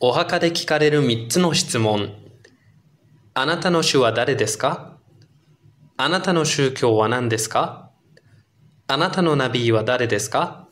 お墓で聞かれる3つの質問。あなたの主は誰ですか？あなたの宗教は何ですか？あなたのナビーは誰ですか？